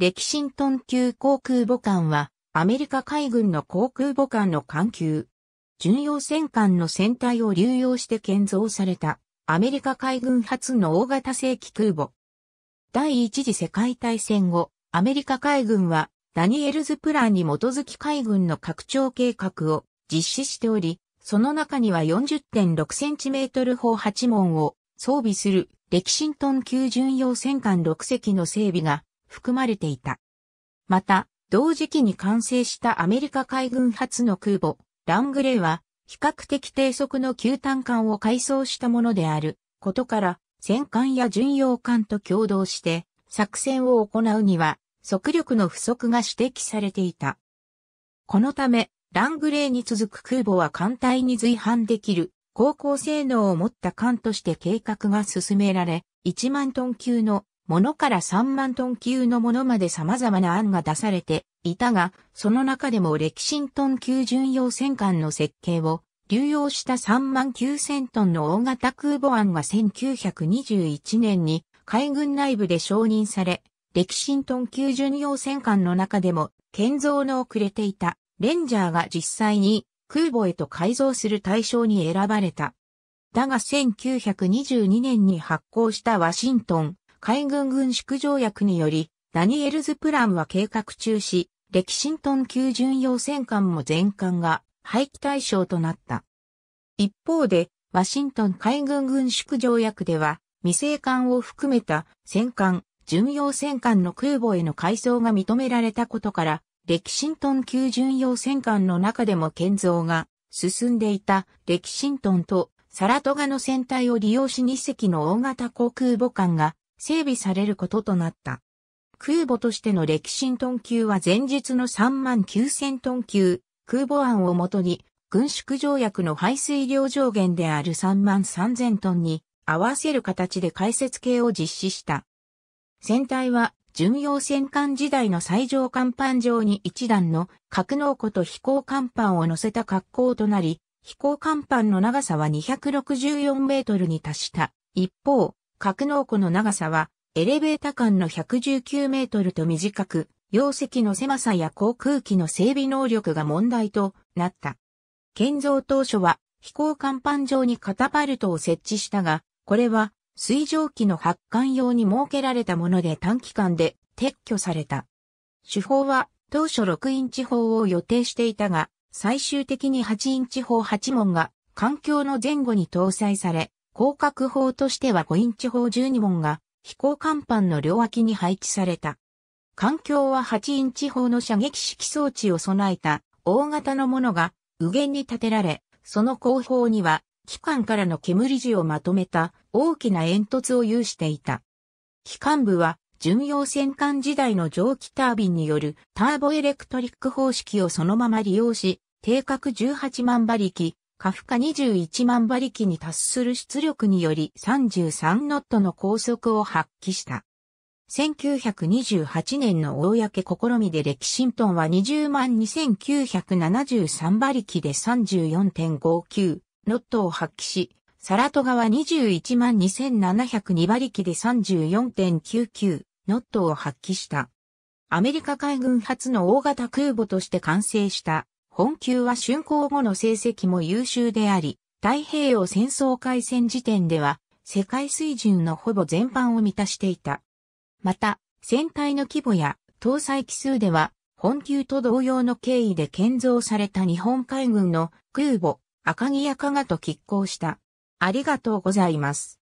レキシントン級航空母艦は、アメリカ海軍の航空母艦の艦級。巡洋戦艦の船体を流用して建造された、アメリカ海軍初の大型正規空母。第一次世界大戦後、アメリカ海軍は、ダニエルズプランに基づき海軍の拡張計画を実施しており、その中には 40.6cm 砲8門を装備するレキシントン級巡洋戦艦6隻の整備が含まれていた。また、同時期に完成したアメリカ海軍初の空母、ラングレーは、比較的低速の旧単艦を改装したものであることから、戦艦や巡洋艦と共同して作戦を行うには、速力の不足が指摘されていた。このため、ラングレーに続く空母は艦隊に随伴できる高校性能を持った艦として計画が進められ、1万トン級のものから3万トン級のものまで様々な案が出されていたが、その中でもレキシントン級巡洋戦艦の設計を流用した3万9000トンの大型空母案が1921年に海軍内部で承認され、レキシントン級巡洋戦艦の中でも建造の遅れていたレンジャーが実際に空母へと改造する対象に選ばれた。だが1922年に発行したワシントン海軍軍縮条約により、ダニエルズプランは計画中止、レキシントン級巡洋戦艦も全艦が廃棄対象となった。一方で、ワシントン海軍軍縮条約では、未成艦を含めた戦艦、巡洋戦艦の空母への改装が認められたことから、レキシントン級巡洋戦艦の中でも建造が進んでいたレキシントンとサラトガの船体を利用し2隻の大型航空母艦が整備されることとなった。空母としてのレキシントン級は前日の3万9000トン級空母案をもとに軍縮条約の排水量上限である3万3000トンに合わせる形で解説系を実施した。船体は巡洋戦艦時代の最上甲板上に一段の格納庫と飛行甲板を乗せた格好となり、飛行甲板の長さは264メートルに達した。一方、格納庫の長さは、エレベータ間の119メートルと短く、容積の狭さや航空機の整備能力が問題となった。建造当初は飛行甲板上にカタパルトを設置したが、これは水蒸気の発艦用に設けられたもので短期間で撤去された。手法は当初6インチ砲を予定していたが、最終的に8インチ砲8門が環境の前後に搭載され、広角砲としては5インチ砲12門が飛行甲板の両脇に配置された。環境は8インチ砲の射撃式装置を備えた大型のものが右舷に立てられ、その後方には機関からの煙地をまとめた大きな煙突を有していた。機関部は巡洋戦艦時代の蒸気タービンによるターボエレクトリック方式をそのまま利用し、定格18万馬力、過負荷21万馬力に達する出力により33ノットの高速を発揮した。1928年の公試みでレキシントンは20万2973馬力で34.59ノットを発揮し、サラトガは21万2702馬力で34.99ノットを発揮した。アメリカ海軍初の大型空母として完成した本級は竣工後の成績も優秀であり、太平洋戦争開戦時点では世界水準のほぼ全般を満たしていた。また、船体の規模や搭載機数では本級と同様の経緯で建造された日本海軍の空母赤城赤がと拮抗した。ありがとうございます。